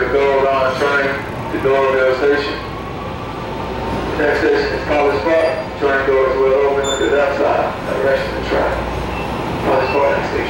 the Gold Line train to Doraville Station. Next station is College Park. Train doors will open to the left side, direction of the train. College Park next station.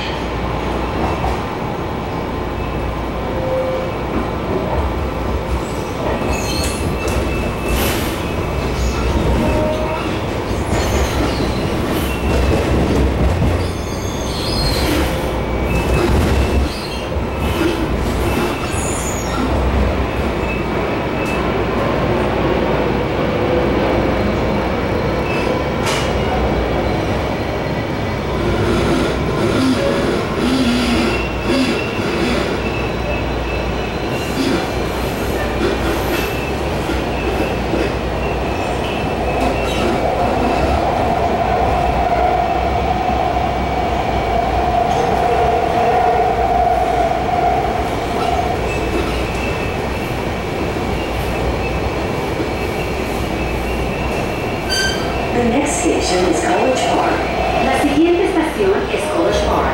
The next station is College Park. La siguiente estación es College Park.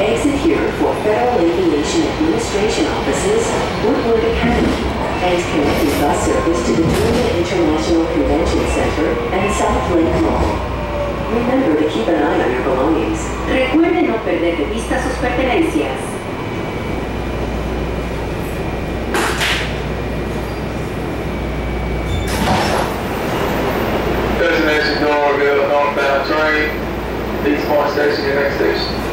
Exit here for Federal Aviation Administration offices, Woodward Academy, and connecting bus service to the Georgia International Convention Center and South Lake Mall. Remember to keep an eye on your belongings. Recuerde no perder de vista sus pertenencias. Destination Doraville northbound train. East Point Station, your next station.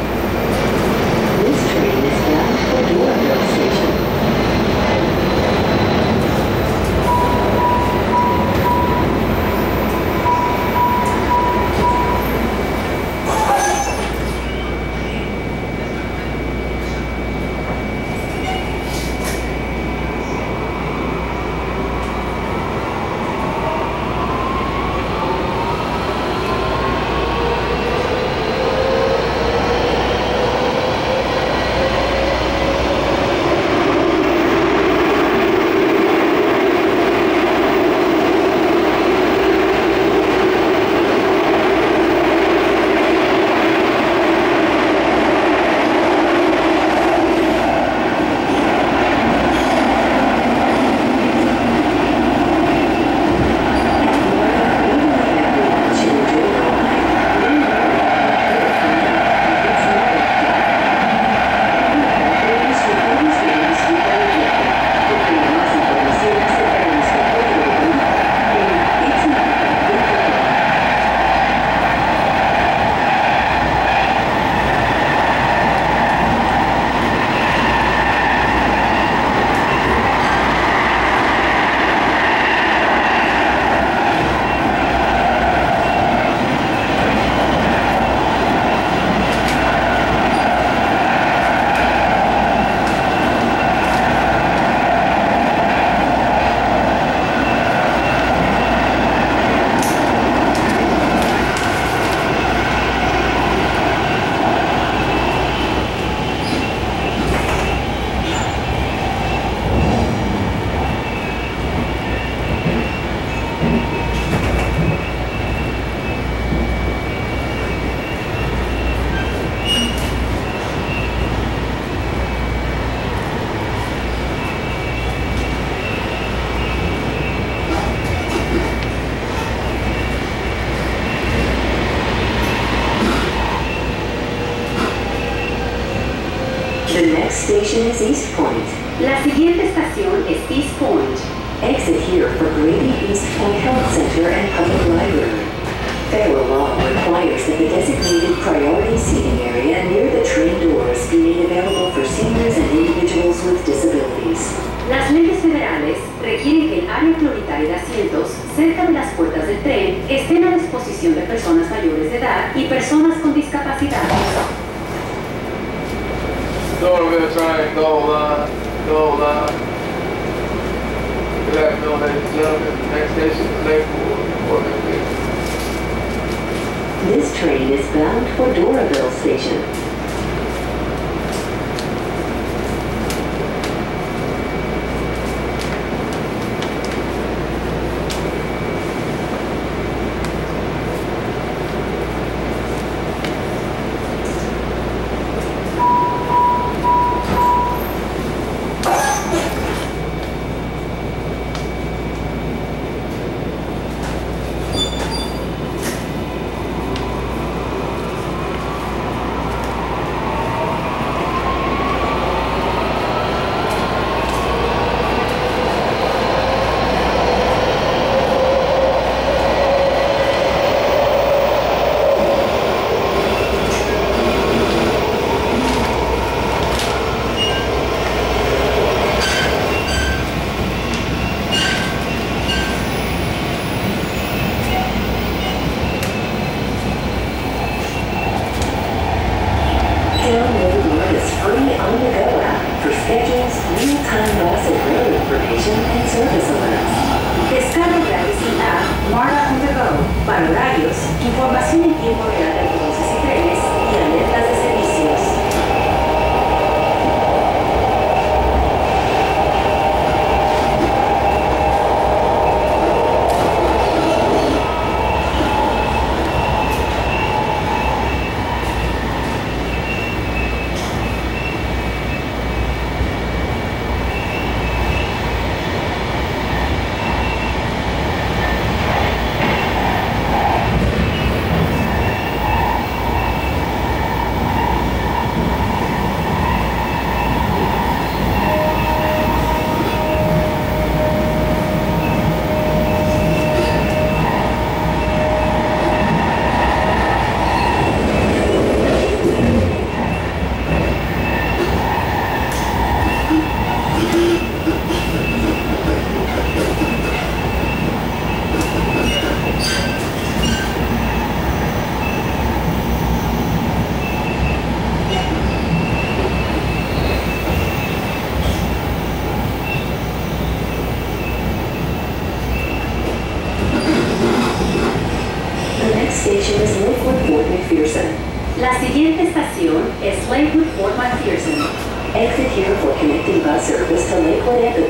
Station is East Point. La siguiente estación es East Point. Exit here for Grady East Point Health Center and Public Library. Federal law requires that the designated priority seating area near the train doors be made available for seniors and individuals with disabilities. Las leyes federales requieren que el área prioritaria de asientos cerca de las puertas del tren estén a disposición de personas mayores de edad y personas con discapacidad. Doraville train, Gold Line, Gold Line. Good afternoon, ladies and gentlemen. Next station is This train is bound for Doraville Station.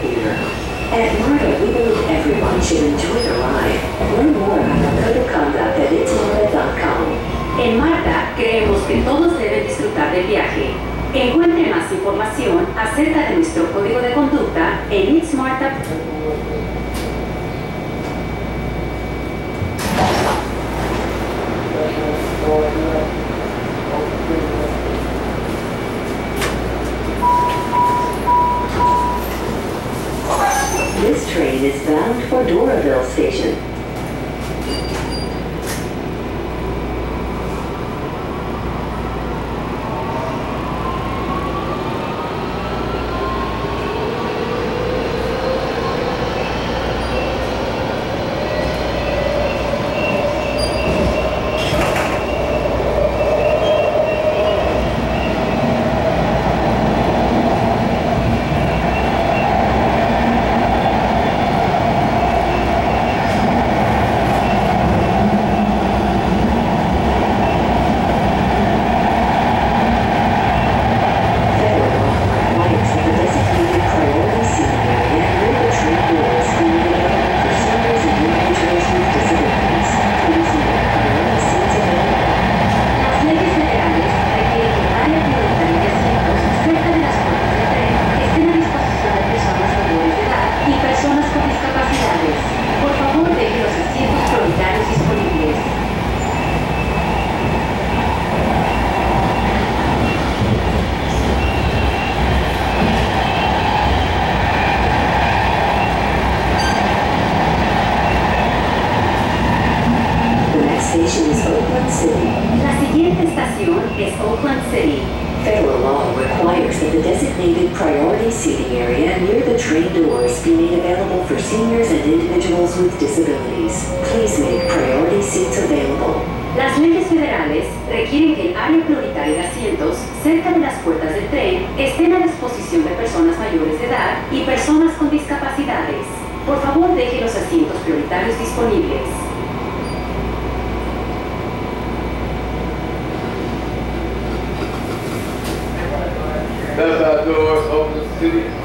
the. At MARTA, we believe everyone should enjoy the ride. Learn more about the code of conduct at itsmarta.com. En MARTA, creemos que todos deben disfrutar del viaje. Encuentre más información acerca de nuestro código de conducta en itsmarta.com. Thank you. This train is bound for Doraville Station. deje los asientos prioritarios disponibles. Doors open city.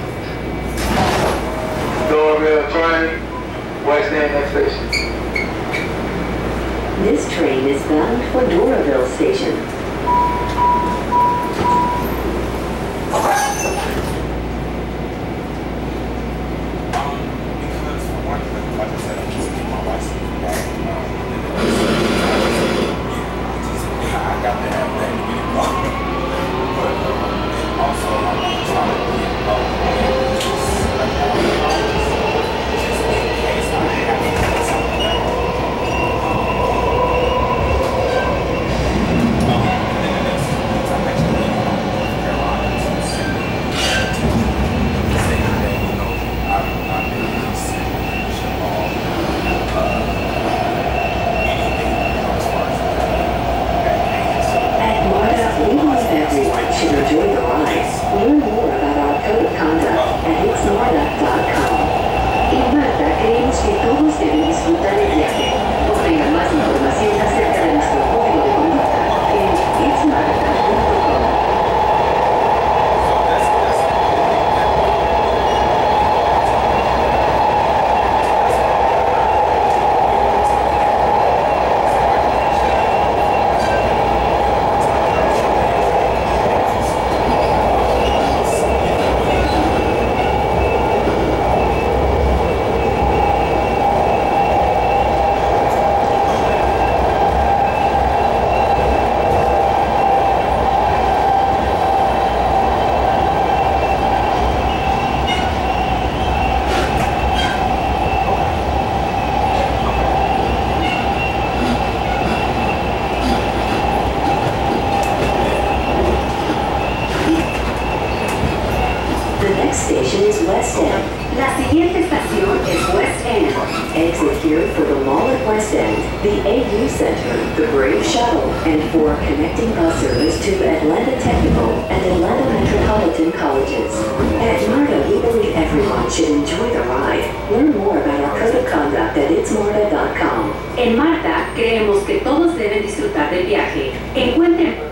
Exit here for the mall at West End, the AU Center, the Brave Shuttle, and for connecting bus service to Atlanta Technical and Atlanta Metropolitan Colleges. At MARTA, we believe everyone should enjoy the ride. Learn more about our code of conduct at itsmarta.com. En Marta creemos que todos deben disfrutar del viaje. Encuentren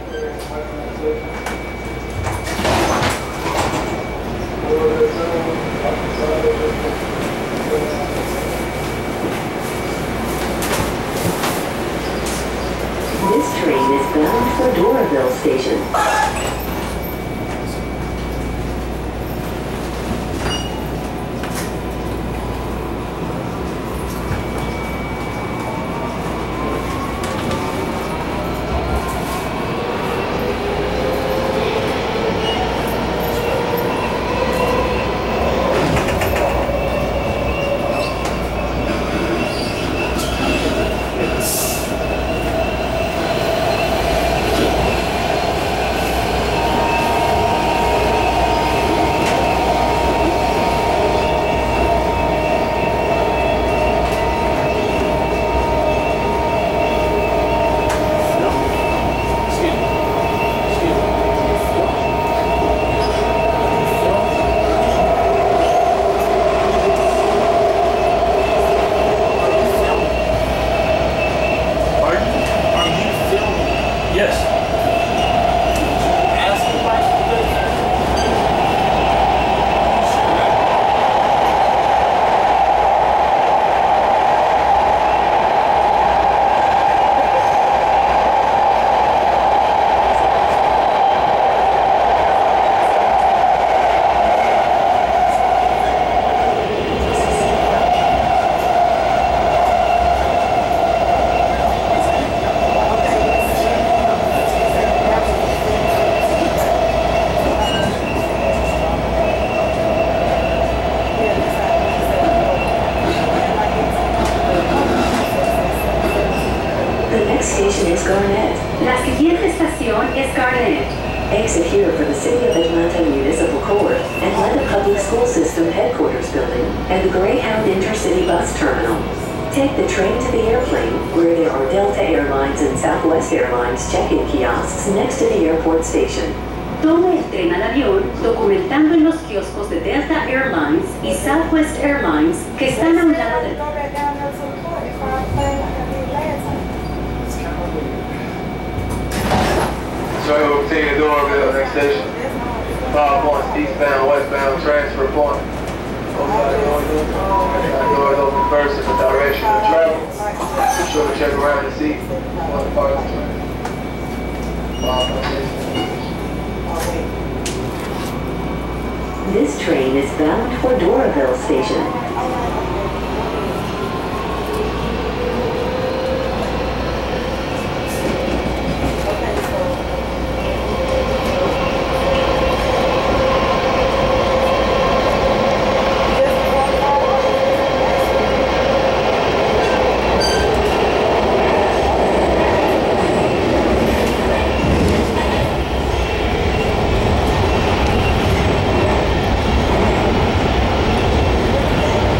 This train is bound for Doraville Station. The next station is Garnett. La siguiente estación es Garnett. Exit here for the City of Atlanta Municipal Court, Atlanta Public School System Headquarters Building, and the Greyhound Intercity Bus Terminal. Take the train to the airplane, where there are Delta Airlines and Southwest Airlines check-in kiosks next to the airport station. Tome el tren al avión documentando en los kioscos de Delta Airlines y Southwest Airlines que están a un lado del... Continue to Doraville, next station. Five points, eastbound, westbound, transfer point. Both side doors open. First in the direction of travel. Be sure to check around the seat. One part of the train. This train is bound for Doraville Station.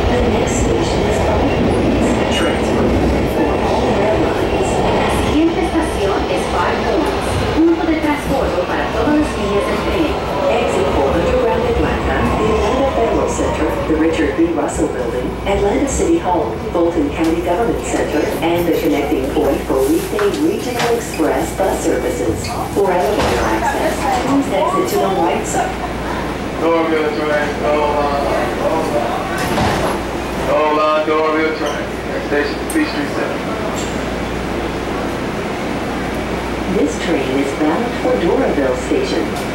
The next station is Garnett. Transfer for all airlines. La siguiente estación es Five Points, punto de transbordo para todas las líneas del tren. Exit for Underground Atlanta, the Atlanta Federal Center, the Richard B. Russell Building, Atlanta City Hall, Fulton County Government Center, and the connecting point for weekday regional express bus services. For elevator access, please exit to the right side. Doraville train, hold on, hold on. Hold on, Doraville train. Next station, Peachtree Center. This train is bound for Doraville Station.